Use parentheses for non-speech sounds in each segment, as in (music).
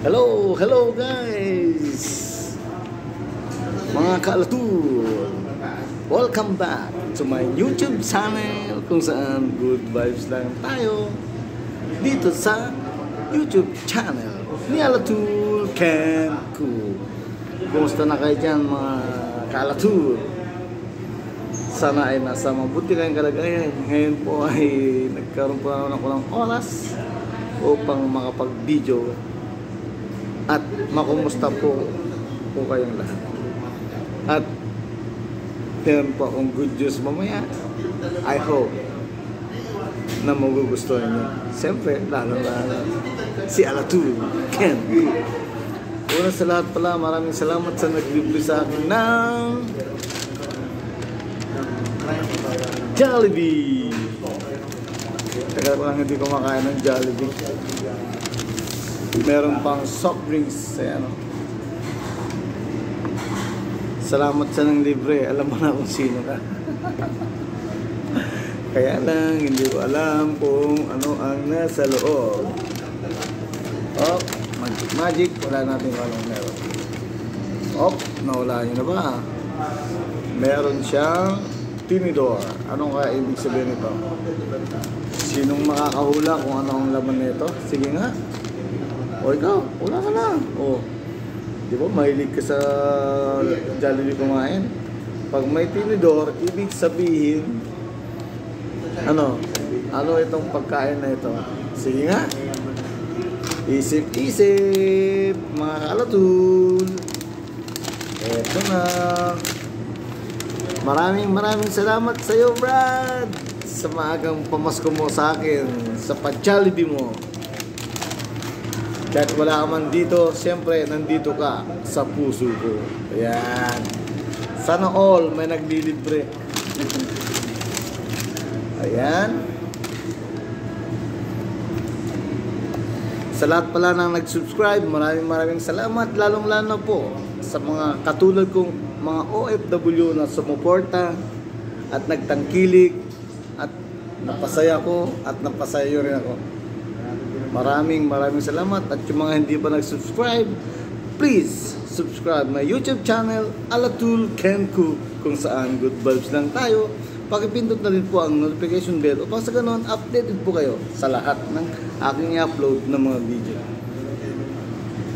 Hello, hello guys! Mga kaalatur! Welcome back to my YouTube channel kung saan good vibes lang tayo dito sa YouTube channel ni Alatur Kenku. Kumusta na kayo dyan mga kaalatur? Sana ay nasa mabuti kayong kalagayan. Ngayon po ay nagkaroon po ako ng oras upang makapag-video at makumusta po po kayong lahat. At meron po akong good news mamaya. I hope na magugustuhan niyo. Siyempre, lalo na si Alatu Ken. Una sa lahat pala, maraming salamat sa nag-review sa akin ng Jollibee. Tagal ko lang hindi kumakain ng Jollibee. Meron pang soft drinks sa ano. Salamat sa nang libre. Alam mo na kung sino ka. (laughs) Kaya lang, hindi ko alam kung ano ang nasa loob. Oh, magic magic. Wala natin kung meron. Oh, nawala nyo na ba? Meron siyang tinidor. Anong kaya ibig sabihin nito? Sinong makakahula kung ano ang laman nito? Sige nga. O ikaw, wala ka na. O, di ba mahilig ka sa Jollibee kumain? Pag may tinidor, ibig sabihin, ano, ano itong pagkain na ito? Sige nga. Isip-isip, mga kalatul. Eto na. Maraming maraming salamat sa iyo, Brad. Sa maagang pamasko mo sa akin, sa pag-Jollibee mo. Kahit wala ka man dito, siyempre, nandito ka sa puso ko. Ayan. Sana all may naglilibre. Ayan. Sa lahat pala ng nag-subscribe, maraming maraming salamat. Lalong lalo po sa mga katulad kong mga OFW na sumuporta at nagtangkilik at napasaya ko at napasaya rin ako. Maraming maraming salamat at yung mga hindi pa nag-subscribe, please subscribe my YouTube channel Alatul Kenku kung saan good vibes lang tayo. Pakipindot na rin po ang notification bell upang sa ganun updated po kayo sa lahat ng aking i-upload ng mga video.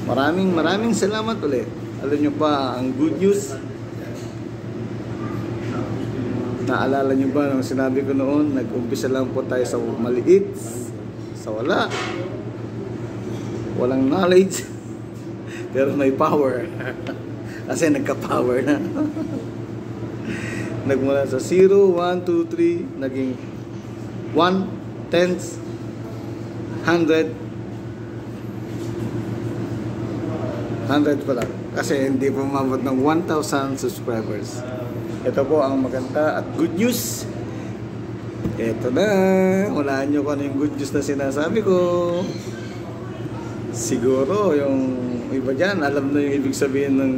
Maraming maraming salamat ulit. Alam nyo pa ang good news Naalala nyo ba nung sinabi ko noon, nag-umpisa lang po tayo sa maliit, sa wala. Walang knowledge, pero may power. (laughs) Kasi nagka-power na. (laughs) Nagmula sa 0, 1, 2, 3, naging 1, tens, 100, 100 pa lang. Kasi hindi pa umabot ng 1,000 subscribers. Ito po ang maganda at good news. Ito na. Walaan nyo kung ano yung good news na sinasabi ko. Siguro yung iba dyan, alam na yung ibig sabihin ng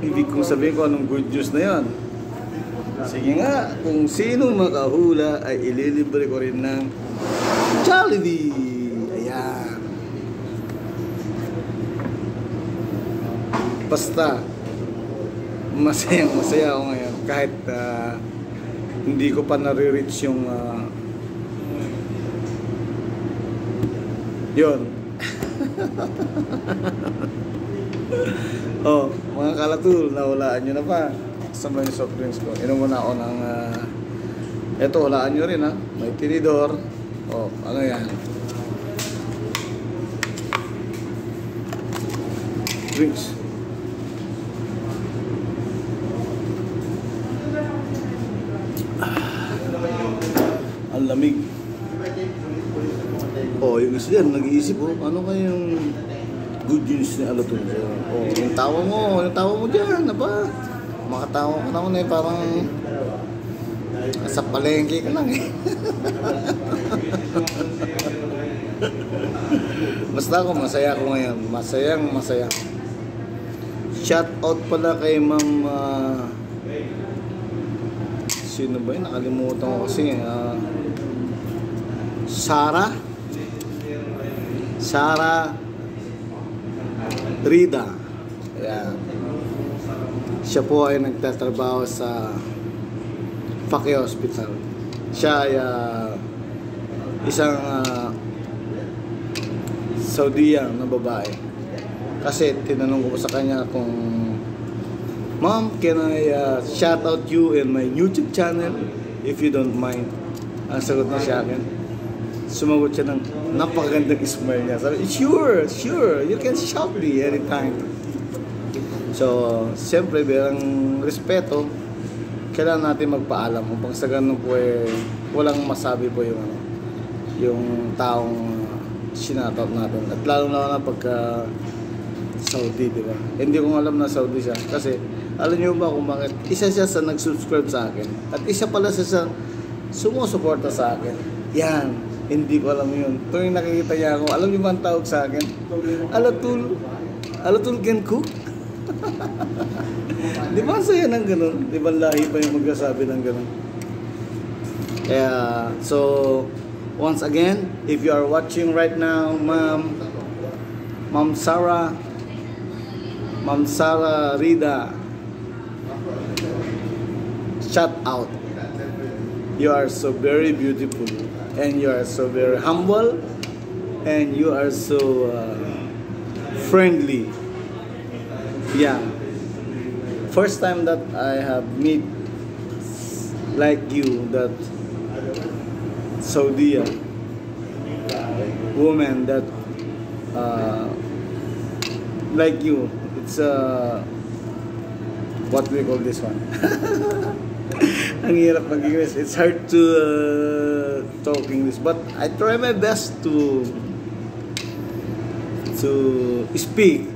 ibig kong sabihin ko anong good news na yon. Sige nga, kung sino makahula ay ililibre ko rin ng Jollibee. Ayan. Basta, masayang masaya ako ngayon kahit uh, hindi ko pa nare-reach yung uh, yun (laughs) oh mga kalatul nawalaan nyo na pa. Sa mga soft drinks ko inom muna ako ng uh, eto walaan nyo rin ha? May tinidor. Oh ano yan? Drinks. Ang lamig. Oh, yung isa dyan, nag-iisip, oh, ano kayang good news ni Alatun sa'yo? Oh, yung tawa mo, yung tawa mo dyan, ba? Makatawa ka naman eh, parang sa palengke ka lang eh. (laughs) Basta ako, masaya ako ngayon. Masayang masaya. Shout out pala kay Ma'am uh, sino ba yun? Nakalimutan ko kasi. Uh, Sarah. Sarah Rida. Ayan. Siya po ay nagtatrabaho sa Faki Hospital. Siya ay uh, isang uh, Saudiya na babae. Kasi tinanong ko sa kanya kung Mom, can I uh, shout out you in my YouTube channel if you don't mind? Ang sagot na siya akin. Sumagot siya ng napakagandang smile niya. Sabi, sure, sure, you can shout me anytime. So, siyempre, bilang respeto, kailangan natin magpaalam upang sa ganun po eh, walang masabi po yung ano, yung taong sinatout natin. At lalo na na pagka Saudi, di ba? Hindi ko alam na Saudi siya. Kasi, alam niyo ba kung bakit? Isa siya sa nag-subscribe sa akin. At isa pala siya sa sumusuporta sa akin. Yan. Hindi ko alam yun. Tuwing nakikita niya ako, alam niyo ba ang tawag sa akin? Alatul. Alatul can (laughs) cook? Di ba saya ng ganun? Di ba lahi pa yung magsasabi ng ganun? Kaya, so, once again, if you are watching right now, ma'am, ma'am Sarah, ma'am Sarah Rida, shout out. You are so very beautiful and you are so very humble and you are so uh, friendly. Yeah. First time that I have meet like you that Saudi woman that uh, like you. It's uh, what we call this one. (laughs) Ang hirap mag-English. It's hard to uh, talk English. But I try my best to to speak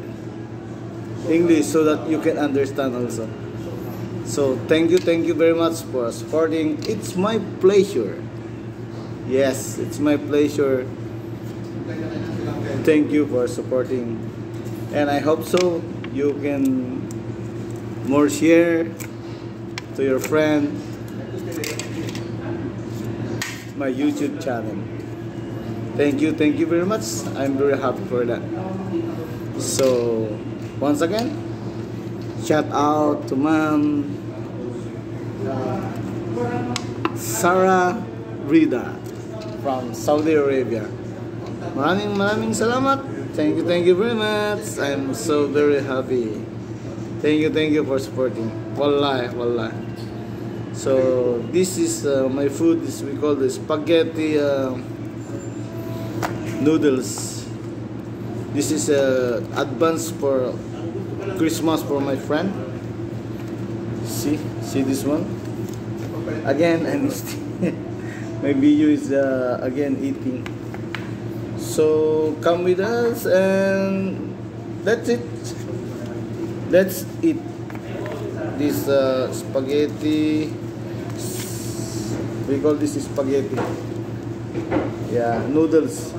English so that you can understand also. So thank you, thank you very much for supporting. It's my pleasure. Yes, it's my pleasure. Thank you for supporting. And I hope so you can more share to your friend my YouTube channel. Thank you, thank you very much. I'm very happy for that. So, once again, shout out to Ma'am uh, Sarah Rida from Saudi Arabia. Maraming maraming salamat. Thank you, thank you very much. I'm so very happy. Thank you, thank you for supporting. Wallahi, wallahi. So this is uh, my food. This we call the spaghetti uh, noodles. This is uh, advance for Christmas for my friend. See, see this one. Again, I'm (laughs) my video is uh, again eating. So come with us and that's it. Let's eat this uh, spaghetti. We call this spaghetti. Yeah, noodles.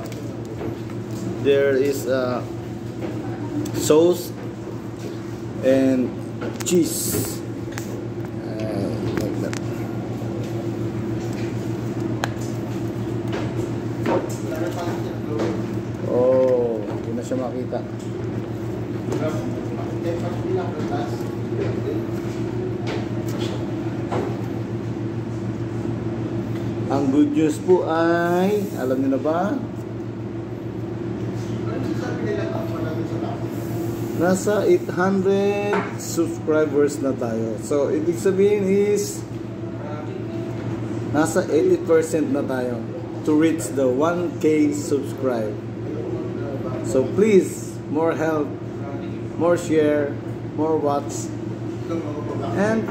There is uh, sauce and cheese. Uh, like that. Oh, hindi na siya makita. Ang good news po ay, alam niyo na ba? Nasa 800 subscribers na tayo. So, ibig sabihin is, nasa 80% na tayo to reach the 1K subscribe. So, please, more help, more share, more watch, and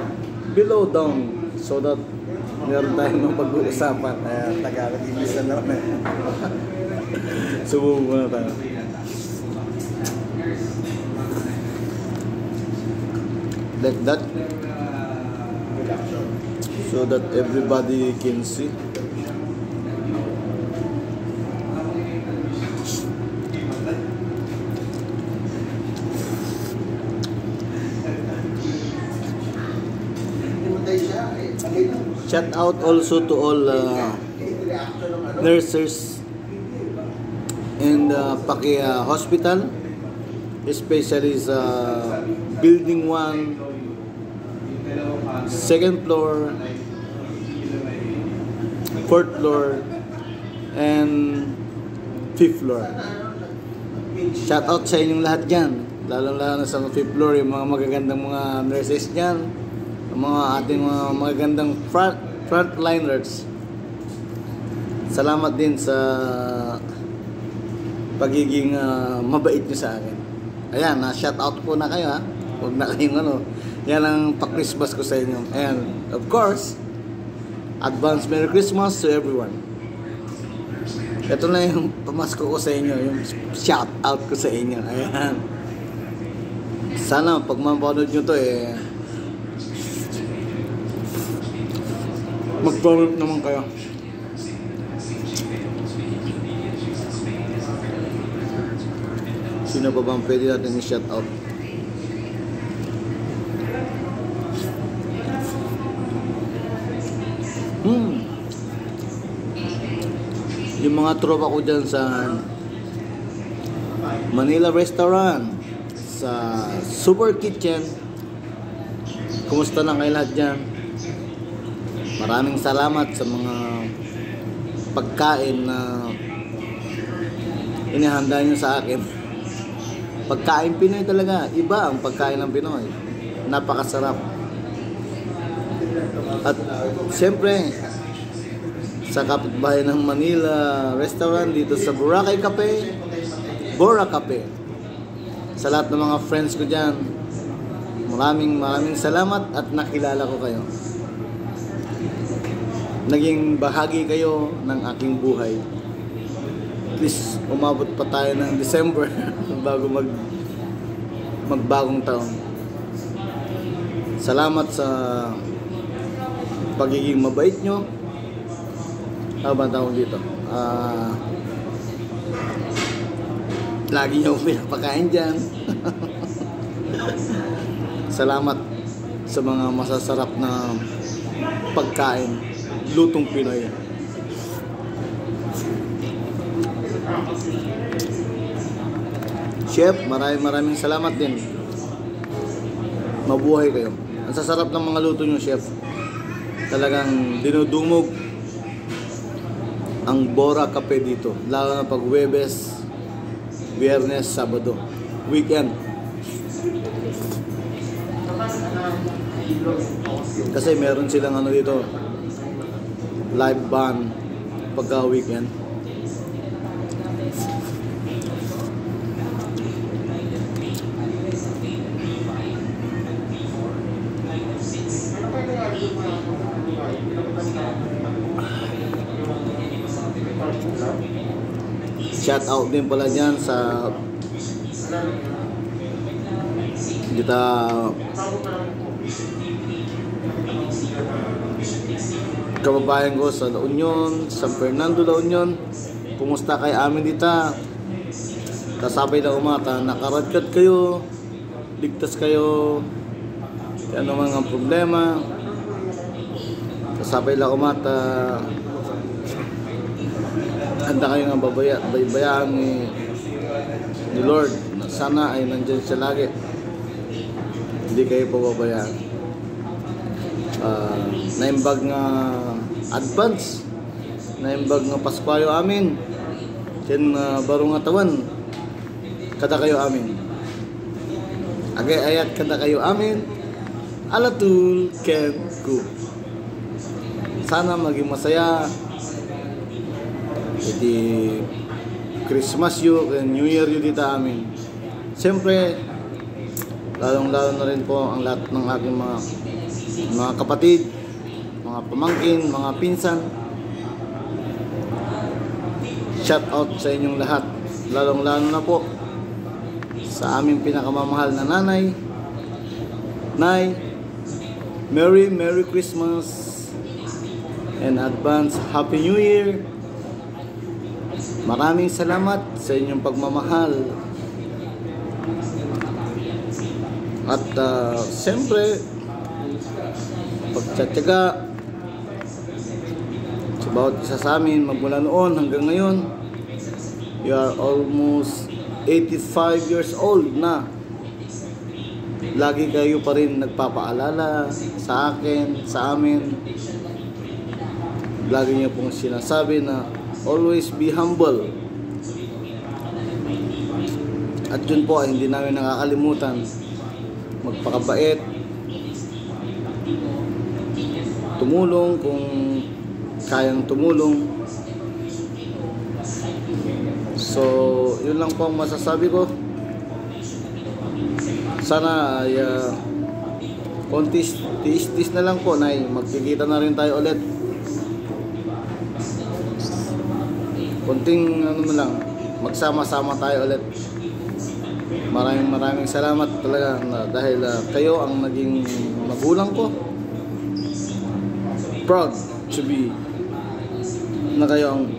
below down so that meron tayong mapag-uusapan. Kaya Tagalog English na naman. (laughs) Subukan muna tayo. Like that. So that everybody can see. Shout out also to all uh, nurses in the Pakia Hospital especially sa building 1, second floor, fourth floor, and fifth floor. Shout out sa inyong lahat dyan. Lalong-lalo na sa fifth floor, yung mga magagandang mga nurses dyan. Yung mga ating mga magagandang front, frontliners. Salamat din sa pagiging ah, mabait nyo sa akin. Ayan, na shout out po na kayo ha. Huwag na kayong ano. Yan ang pa-Christmas ko sa inyo. And of course, advance Merry Christmas to everyone. Ito na yung pamasko ko sa inyo, yung shout out ko sa inyo. Ayan. Sana pag mapanood nyo to eh, mag-comment naman kayo. Sino pa bang pwede natin i-shout out? Hmm. Yung mga tropa ko dyan sa Manila Restaurant, sa Super Kitchen, kumusta na kayo lahat dyan? Maraming salamat sa mga pagkain na inihanda nyo sa akin. Pagkain Pinoy talaga, iba ang pagkain ng Pinoy. Napakasarap. At siyempre, sa kapitbahay ng Manila restaurant dito sa Boracay Cafe, Bora Cafe. Sa lahat ng mga friends ko dyan, maraming maraming salamat at nakilala ko kayo. Naging bahagi kayo ng aking buhay. At least umabot pa tayo ng December (laughs) bago mag magbagong taon. Salamat sa pagiging mabait nyo. Ano ba ang tawag dito? Ah... lagi nyo pinapakain dyan. (laughs) Salamat sa mga masasarap na pagkain. Lutong Pinoy. Chef, maraming maraming salamat din. Mabuhay kayo. Ang sasarap ng mga luto nyo, chef. Talagang dinudumog ang Bora Cafe dito. Lalo na pag Webes, Biyernes, Sabado. Weekend. Kasi meron silang ano dito, live band pagka weekend. Shout out din pala dyan sa kita kababayan ko sa La Union, San Fernando La Union. Kumusta kay amin dita? Kasabay na umata, nakaradkad kayo, ligtas kayo, ano mga problema. Kasabay lang umata, handa kayo nga babaya, baybayaan ni, ni Lord na sana ay nandyan siya lagi. Hindi kayo pababayaan. Uh, naimbag nga advance. Naimbag nga paskwayo amin. Ken uh, barong nga tawan kada kayo amin. Agay ayat kada kayo amin. Alatul ken ku. Sana maging masaya. Iti Christmas yu ken New Year yu dito amin. Siyempre lalong lalo na rin po ang lahat ng aking mga mga kapatid, mga pamangkin, mga pinsan. Shout out sa inyong lahat. Lalong lalo na po sa aming pinakamamahal na nanay. Nay, Merry Merry Christmas and advance Happy New Year. Maraming salamat sa inyong pagmamahal. At uh, siyempre, pagtsatsaga sa bawat isa sa amin magmula noon hanggang ngayon you are almost 85 years old na. Lagi kayo pa rin nagpapaalala sa akin, sa amin. Lagi niyo pong sinasabi na always be humble. At yun po ay hindi namin nakakalimutan magpakabait tumulong kung kayang tumulong. So yun lang po ang masasabi ko. Sana ay uh, kontis tiis-tis na lang po na magkikita na rin tayo ulit. Konting ano na lang magsama-sama tayo ulit. Maraming maraming salamat talaga na dahil uh, kayo ang naging magulang ko proud to be na kayo ang,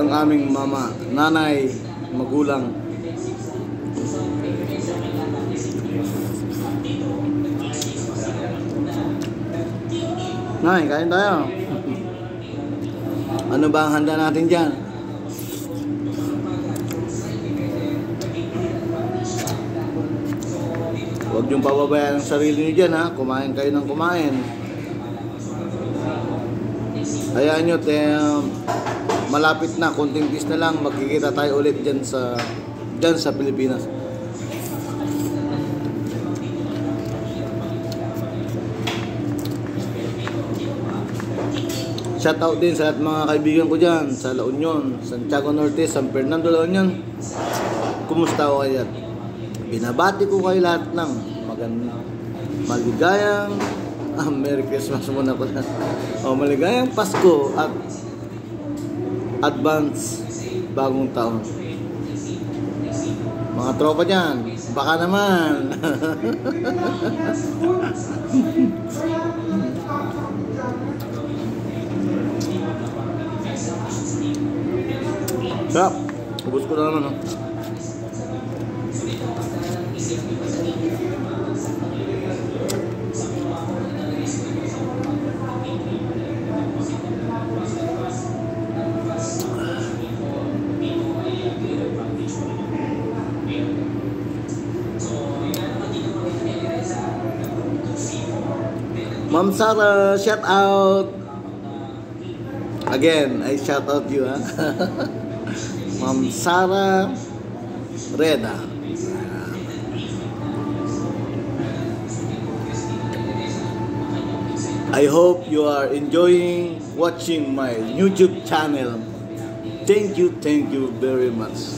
ang aming mama, nanay, magulang. Nay, kain tayo. (laughs) Ano ba ang handa natin dyan? Huwag niyong pababayaan ang sarili niyo dyan ha. Kumain kayo ng kumain. Hayaan nyo, te, malapit na, konting bis na lang, magkikita tayo ulit dyan sa, dyan sa Pilipinas. Shout out din sa lahat mga kaibigan ko dyan, sa La Union, Santiago Norte, San Fernando, La Union. Kumusta ko kayo? Binabati ko kayo lahat ng magandang, maligayang Ah, Merry Christmas muna pala. Oh, maligayang Pasko at advance bagong taon. Mga tropa dyan, baka naman. (laughs) Sarap. Ubus ko na naman, no? Ma'am Sarah, shout out. Again, I shout out you, ha? (laughs) Ma'am Sarah Reda. I hope you are enjoying watching my YouTube channel. Thank you, thank you very much.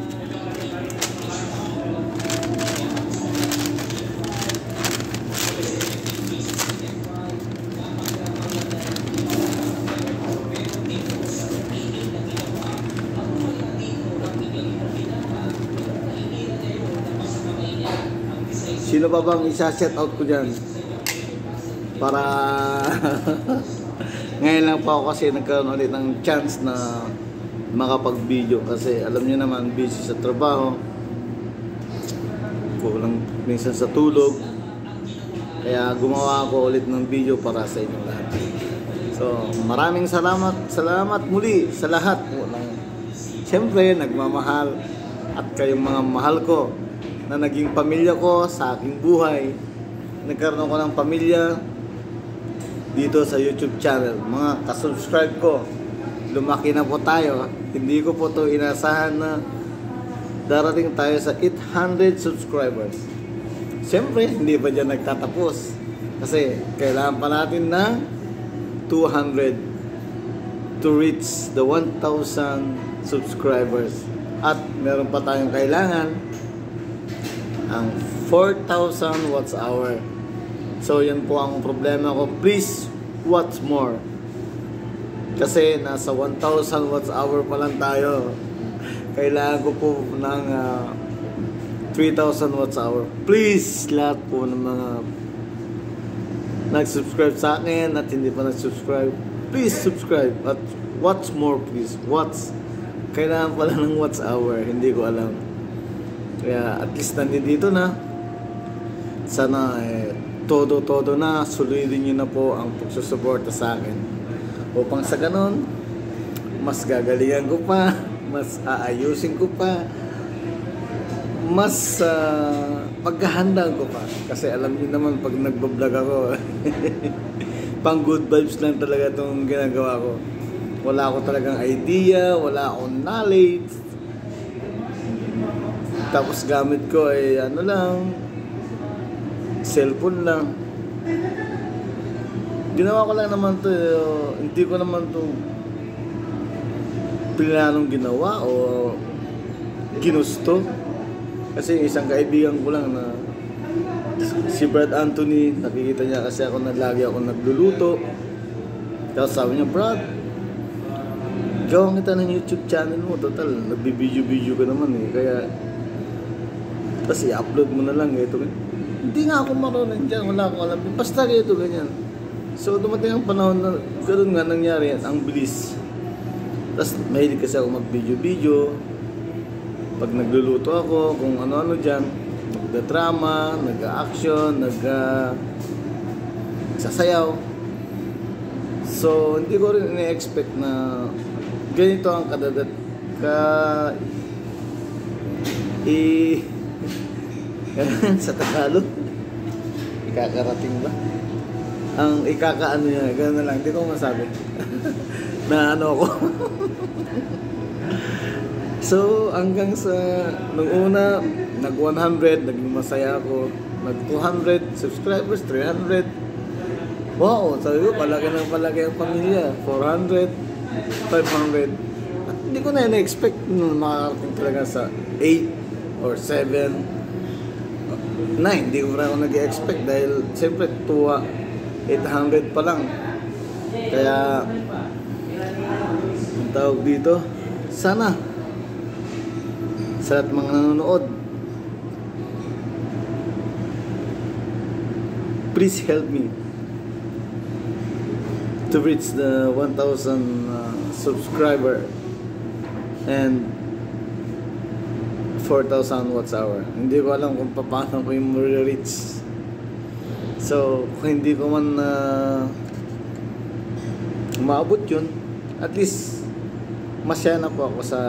Bang isa-set out ko dyan? Para (laughs) ngayon lang pa ako kasi nagkaroon ulit ng chance na makapag-video kasi alam niyo naman busy sa trabaho. Kulang minsan sa tulog. Kaya gumawa ako ulit ng video para sa inyo lahat. So maraming salamat salamat muli sa lahat. Siyempre nagmamahal at kayong mga mahal ko na naging pamilya ko sa aking buhay nagkaroon ko ng pamilya dito sa YouTube channel mga kasubscribe ko lumaki na po tayo. Hindi ko po to inasahan na darating tayo sa 800 subscribers. Siyempre, hindi pa dyan nagtatapos. Kasi kailangan pa natin ng 200 to reach the 1,000 subscribers. At meron pa tayong kailangan ang 4,000 watts hour. So, yan po ang problema ko. Please, watch more. Kasi nasa 1,000 watts hour pa lang tayo. (laughs) Kailangan ko po ng uh, 3,000 watts hour. Please, lahat po ng mga nag-subscribe sa akin at hindi pa nag-subscribe, please subscribe. At what's more, please, what's kailangan pala ng watts hour, hindi ko alam. Kaya at least nandito na. Sana eh, todo-todo na, sulidin nyo na po ang pagsusuporta sa akin. Upang sa ganon, mas gagalingan ko pa, (laughs) mas aayusin ko pa, mas uh, pagkahandaan ko pa. Kasi alam niyo naman pag nagbablog ako, (laughs) pang good vibes lang talaga itong ginagawa ko. Wala ako talagang idea, wala akong knowledge. Tapos gamit ko ay ano lang, cellphone lang. Ginawa ko lang naman to, uh, hindi ko naman to planong ginawa o ginusto kasi isang kaibigan ko lang na si Brad Anthony, nakikita niya kasi ako na lagi ako nagluluto. Tapos sabi niya, Brad, gawin kita ng YouTube channel mo. Total, nagbibideo-video ka naman eh. Kaya, tapos i-upload mo na lang. Ito, hindi nga ako marunong dyan. Wala akong alam. Basta ito, ganyan. So, dumating ang panahon na ganoon nga nangyari yan. Ang bilis. Tapos, mahilig kasi ako mag-video-video pag nagluluto ako, kung ano-ano dyan, nagda-drama, nag-action, nag sasayaw. So, hindi ko rin ini-expect na ganito ang kadadat ka i (laughs) sa Tagalog ikakarating ba? Ang ikakaano niya, gano'n na lang, hindi ko masabi. (laughs) na ano ako. (laughs) So, hanggang sa, nung una, nag 100, naging masaya ako. Nag 200 subscribers, 300. Wow, sabi ko, palaki ng palaki ang pamilya. 400, 500. At hindi ko na na-expect na makakarating talaga sa 8 or 7. 9, hindi ko rin ako nag-expect dahil siyempre tuwa 800 pa lang. Kaya, ang tawag dito, sana sa lahat mga nanonood please help me to reach the 1,000 uh, subscriber and 4,000 watts hour. Hindi ko alam kung paano ko yung reach. So, kung hindi ko man uh, maabot yun, at least masaya na po ako sa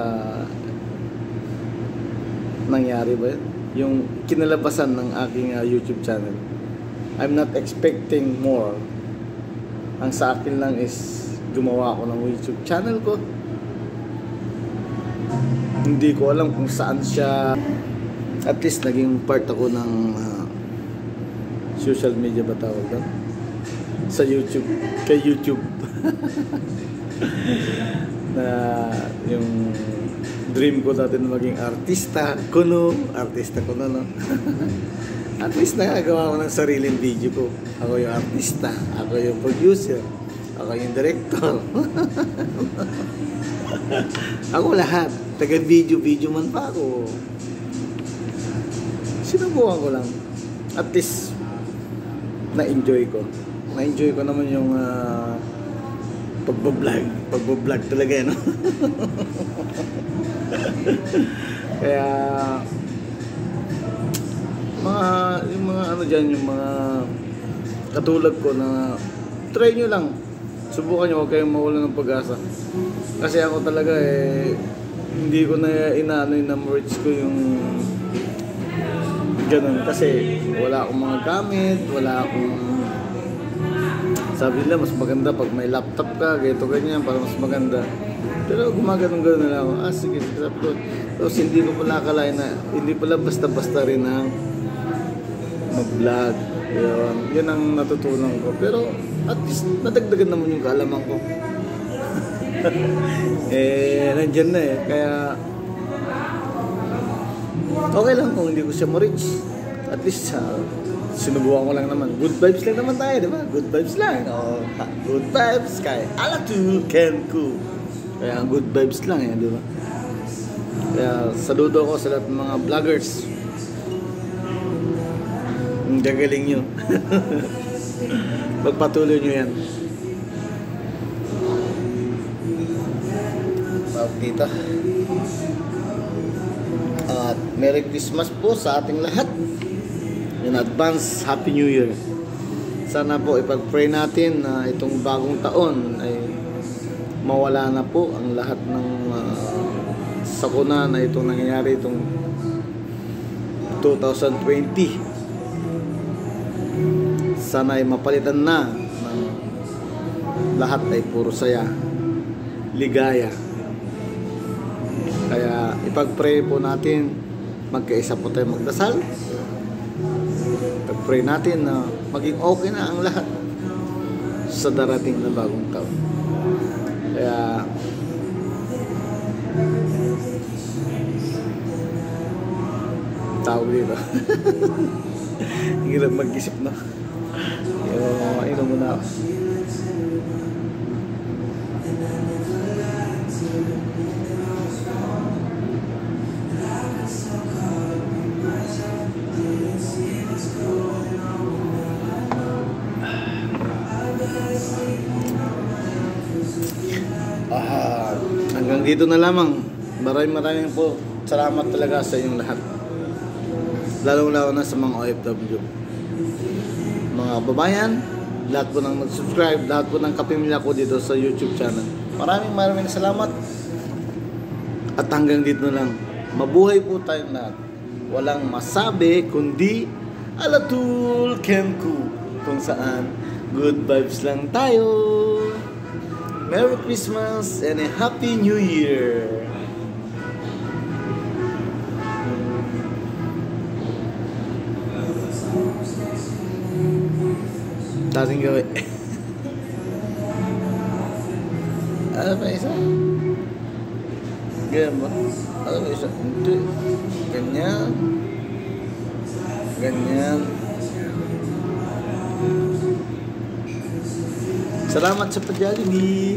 nangyari ba yun? Yung kinalabasan ng aking uh, YouTube channel. I'm not expecting more. Ang sa akin lang is gumawa ako ng YouTube channel ko. Hindi ko alam kung saan siya at least naging part ako ng uh, social media ba tawag doon? Sa YouTube. Kay YouTube. (laughs) na yung dream ko dati na maging artista kuno artista kuno no (laughs) at least nakagawa ko ng sariling video ko ako yung artista ako yung producer ako yung director (laughs) ako lahat taga video video man pa ako. Sinubukan ko lang. At least na-enjoy ko. Na-enjoy ko naman yung uh, pagbablog. Pagbablog talaga no? (laughs) Kaya mga yung mga ano diyan yung mga katulad ko na try nyo lang. Subukan nyo huwag kayong mawala ng pag-asa. Kasi ako talaga eh hindi ko na inaano yung na-merge ko yung ganun kasi wala akong mga gamit wala akong sabi nila mas maganda pag may laptop ka ganito ganyan para mas maganda pero gumaganong gano'n na ako. Ah, sige. Sabi ko, tapos hindi ko pala akalain na, hindi pala basta-basta rin ang mag-vlog. Yun, yun ang natutunan ko. Pero at least nadagdagan naman yung kaalaman ko. (laughs) eh, nandyan na eh. Kaya, okay lang kung hindi ko siya ma-reach. At least, uh, sinubukan ko lang naman. Good vibes lang naman tayo, di ba? Good vibes lang. Oh, good vibes kay Alatu Kenku. Kaya good vibes lang eh, di ba? Kaya saludo ko sa lahat ng mga vloggers Ang gagaling nyo. (laughs) Pagpatuloy nyo yan. Tawag dito. At Merry Christmas po sa ating lahat. In advance, Happy New Year. Sana po ipag-pray natin na itong bagong taon ay mawala na po ang lahat ng uh, sakuna na itong nangyayari itong 2020 sana ay mapalitan na ng lahat ay puro saya ligaya kaya ipag-pray po natin magkaisa po tayo magdasal ipag-pray natin na maging okay na ang lahat sa darating na bagong taon kaya tawag dito. (laughs) Hirap mag-isip na. Yung, inom muna ako. Dito na lamang. Maraming maraming po salamat talaga sa inyong lahat. Lalong-lalo na sa mga OFW. Mga babayan, lahat po nang nag-subscribe, lahat po ng kapimilya ko dito sa YouTube channel. Maraming maraming salamat. At hanggang dito na lang. Mabuhay po tayong lahat. Walang masabi kundi alatul kenku kung saan good vibes lang tayo. Merry Christmas and a Happy New Year! Dating gawin. ano ba isa? Ganyan ba? Ano ba isa? Ganyan. Ganyan. Salamat sa pag-jollibee.